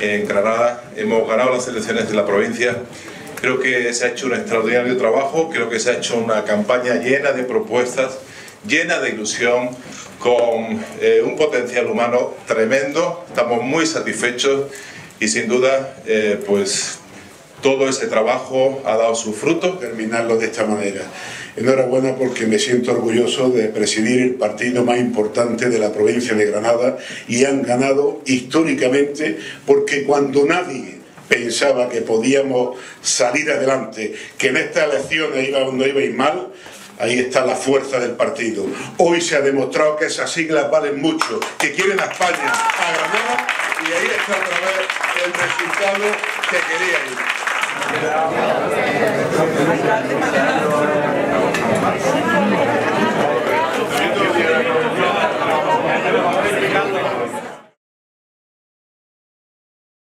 En Granada hemos ganado las elecciones de la provincia. Creo que se ha hecho un extraordinario trabajo, creo que se ha hecho una campaña llena de propuestas, llena de ilusión, con eh, un potencial humano tremendo. Estamos muy satisfechos y sin duda, eh, pues todo ese trabajo ha dado su fruto. Terminarlo de esta manera. Enhorabuena porque me siento orgulloso de presidir el partido más importante de la provincia de Granada y han ganado históricamente porque cuando nadie pensaba que podíamos salir adelante, que en estas elecciones iba, no ir mal, ahí está la fuerza del partido. Hoy se ha demostrado que esas siglas valen mucho, que quieren a España, a Granada, y ahí está otra vez el resultado que quería 감사합니다.